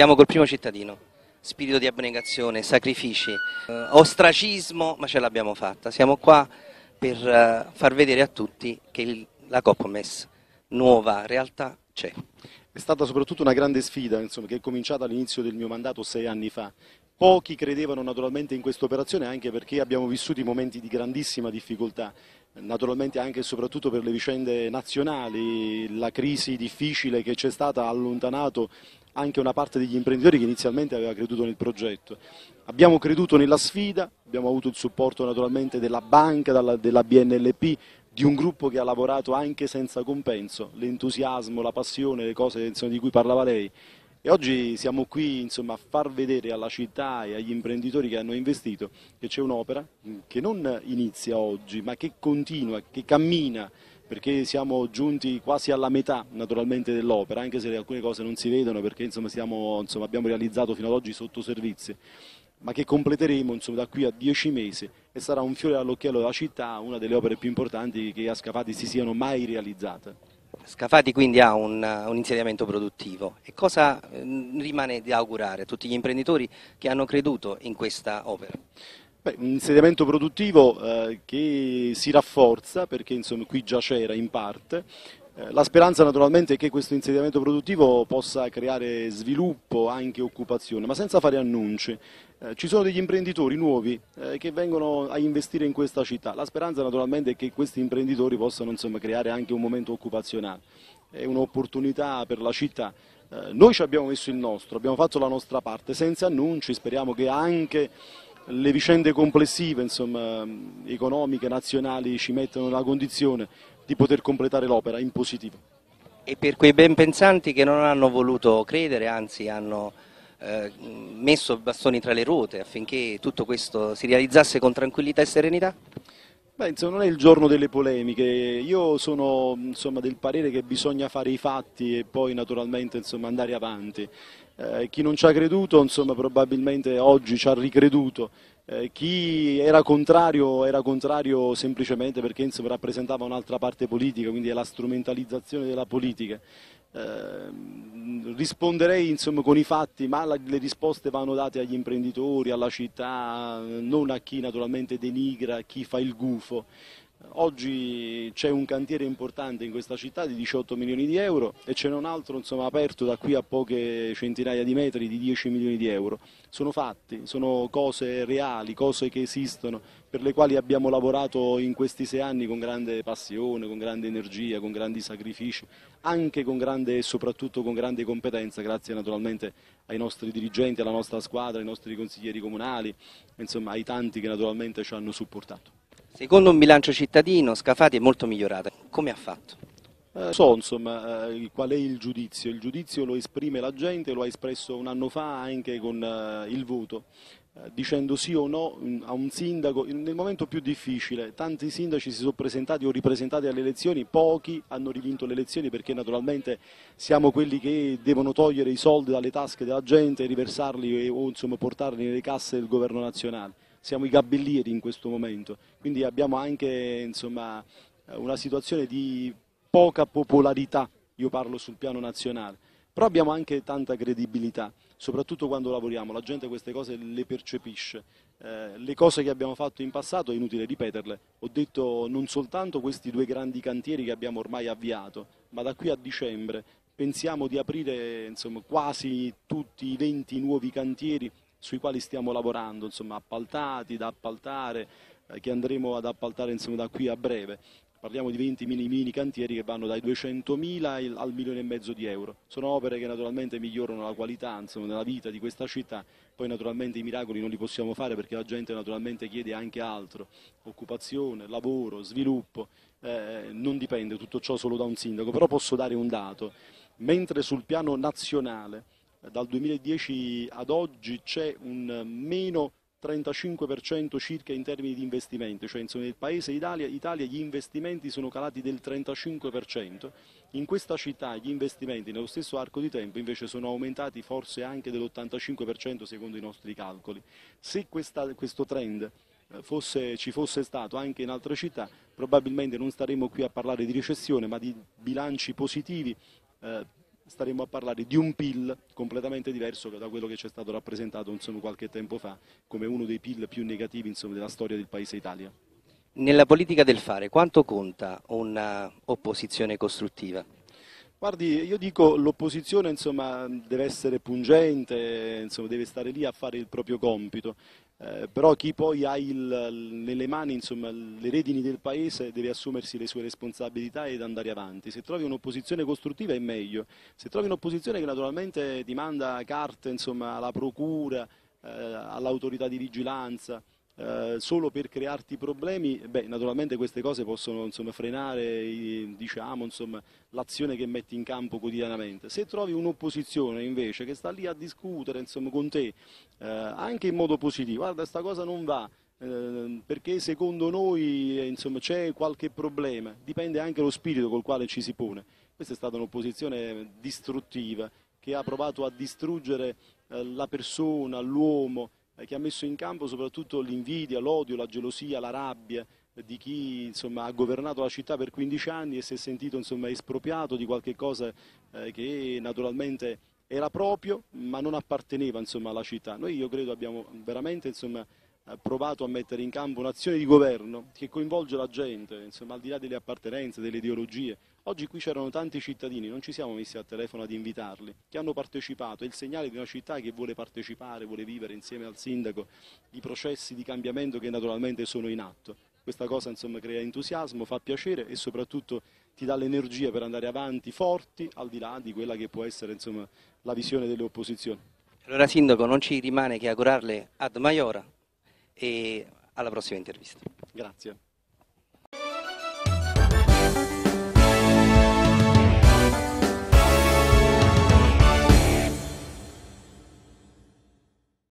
Siamo col primo cittadino, spirito di abnegazione, sacrifici, eh, ostracismo, ma ce l'abbiamo fatta. Siamo qua per eh, far vedere a tutti che il, la Copmes, nuova realtà, c'è. È stata soprattutto una grande sfida insomma, che è cominciata all'inizio del mio mandato sei anni fa. Pochi credevano naturalmente in questa operazione anche perché abbiamo vissuto momenti di grandissima difficoltà, naturalmente anche e soprattutto per le vicende nazionali, la crisi difficile che c'è stata ha allontanato anche una parte degli imprenditori che inizialmente aveva creduto nel progetto. Abbiamo creduto nella sfida, abbiamo avuto il supporto naturalmente della banca, della BNLP, di un gruppo che ha lavorato anche senza compenso, l'entusiasmo, la passione, le cose insomma, di cui parlava lei. E oggi siamo qui insomma, a far vedere alla città e agli imprenditori che hanno investito che c'è un'opera che non inizia oggi, ma che continua, che cammina perché siamo giunti quasi alla metà naturalmente dell'opera, anche se alcune cose non si vedono perché insomma, siamo, insomma, abbiamo realizzato fino ad oggi sottoservizi, ma che completeremo insomma, da qui a dieci mesi e sarà un fiore all'occhiello della città, una delle opere più importanti che a Scafati si siano mai realizzate. Scafati quindi ha un, un, insediamento produttivo e cosa rimane di augurare a tutti gli imprenditori che hanno creduto in questa opera? Beh, un insediamento produttivo eh, che si rafforza perché insomma, qui già c'era in parte. Eh, la speranza naturalmente è che questo insediamento produttivo possa creare sviluppo, anche occupazione, ma senza fare annunci. Eh, ci sono degli imprenditori nuovi eh, che vengono a investire in questa città. La speranza naturalmente è che questi imprenditori possano insomma, creare anche un momento occupazionale. È un'opportunità per la città. Eh, noi ci abbiamo messo il nostro, abbiamo fatto la nostra parte senza annunci, speriamo che anche le vicende complessive, insomma, economiche, nazionali ci mettono nella condizione di poter completare l'opera in positivo. E per quei ben pensanti che non hanno voluto credere, anzi hanno eh, messo bastoni tra le ruote affinché tutto questo si realizzasse con tranquillità e serenità? Beh, insomma, non è il giorno delle polemiche, io sono insomma, del parere che bisogna fare i fatti e poi naturalmente insomma, andare avanti. Eh, chi non ci ha creduto insomma, probabilmente oggi ci ha ricreduto, eh, chi era contrario era contrario semplicemente perché insomma, rappresentava un'altra parte politica, quindi è la strumentalizzazione della politica. Eh, risponderei insomma, con i fatti, ma la, le risposte vanno date agli imprenditori, alla città, non a chi naturalmente denigra, a chi fa il gufo. Oggi c'è un cantiere importante in questa città di 18 milioni di euro e c'è un altro insomma, aperto da qui a poche centinaia di metri di 10 milioni di euro. Sono fatti, sono cose reali, cose che esistono, per le quali abbiamo lavorato in questi sei anni con grande passione, con grande energia, con grandi sacrifici, anche con grande e soprattutto con grande competenza, grazie naturalmente ai nostri dirigenti, alla nostra squadra, ai nostri consiglieri comunali, insomma ai tanti che naturalmente ci hanno supportato. Secondo un bilancio cittadino Scafati è molto migliorata, come ha fatto? Eh, so insomma eh, qual è il giudizio, il giudizio lo esprime la gente, lo ha espresso un anno fa anche con eh, il voto, eh, dicendo sì o no mm, a un sindaco nel momento più difficile. Tanti sindaci si sono presentati o ripresentati alle elezioni, pochi hanno rivinto le elezioni perché naturalmente siamo quelli che devono togliere i soldi dalle tasche della gente, riversarli o insomma, portarli nelle casse del governo nazionale siamo i gabellieri in questo momento, quindi abbiamo anche insomma, una situazione di poca popolarità, io parlo sul piano nazionale, però abbiamo anche tanta credibilità, soprattutto quando lavoriamo, la gente queste cose le percepisce. Eh, le cose che abbiamo fatto in passato è inutile ripeterle, ho detto non soltanto questi due grandi cantieri che abbiamo ormai avviato, ma da qui a dicembre pensiamo di aprire insomma, quasi tutti i 20 nuovi cantieri sui quali stiamo lavorando, insomma, appaltati, da appaltare, eh, che andremo ad appaltare insomma, da qui a breve. Parliamo di 20 mini, mini cantieri che vanno dai 200.000 al milione e mezzo di euro. Sono opere che naturalmente migliorano la qualità insomma, della vita di questa città, poi naturalmente i miracoli non li possiamo fare perché la gente naturalmente chiede anche altro, occupazione, lavoro, sviluppo, eh, non dipende tutto ciò solo da un sindaco, però posso dare un dato, mentre sul piano nazionale dal 2010 ad oggi c'è un meno 35% circa in termini di investimenti, cioè insomma, nel paese Italia, Italia, gli investimenti sono calati del 35%, in questa città gli investimenti nello stesso arco di tempo invece sono aumentati forse anche dell'85% secondo i nostri calcoli. Se questa, questo trend eh, fosse, ci fosse stato anche in altre città probabilmente non staremmo qui a parlare di recessione ma di bilanci positivi eh, staremo a parlare di un PIL completamente diverso da quello che ci è stato rappresentato insomma, qualche tempo fa come uno dei PIL più negativi insomma, della storia del Paese Italia. Nella politica del fare quanto conta un'opposizione costruttiva? Guardi, io dico l'opposizione deve essere pungente, insomma, deve stare lì a fare il proprio compito, eh, però chi poi ha il, nelle mani insomma, le redini del paese deve assumersi le sue responsabilità ed andare avanti. Se trovi un'opposizione costruttiva è meglio, se trovi un'opposizione che naturalmente ti manda carte insomma, alla procura, eh, all'autorità di vigilanza, eh, solo per crearti problemi, beh, naturalmente queste cose possono insomma, frenare diciamo, l'azione che metti in campo quotidianamente. Se trovi un'opposizione invece che sta lì a discutere insomma, con te, eh, anche in modo positivo, guarda, questa cosa non va, eh, perché secondo noi c'è qualche problema, dipende anche lo spirito col quale ci si pone. Questa è stata un'opposizione distruttiva che ha provato a distruggere eh, la persona, l'uomo, eh, che ha messo in campo soprattutto l'invidia, l'odio, la gelosia, la rabbia eh, di chi insomma, ha governato la città per 15 anni e si è sentito insomma, espropriato di qualche cosa eh, che naturalmente era proprio ma non apparteneva insomma, alla città. Noi io credo abbiamo veramente insomma, provato a mettere in campo un'azione di governo che coinvolge la gente, insomma, al di là delle appartenenze, delle ideologie. Oggi qui c'erano tanti cittadini, non ci siamo messi a telefono ad invitarli, che hanno partecipato, è il segnale di una città che vuole partecipare, vuole vivere insieme al sindaco i processi di cambiamento che naturalmente sono in atto. Questa cosa insomma, crea entusiasmo, fa piacere e soprattutto ti dà l'energia per andare avanti forti al di là di quella che può essere insomma, la visione delle opposizioni. Allora Sindaco non ci rimane che augurarle ad Maiora e alla prossima intervista. Grazie.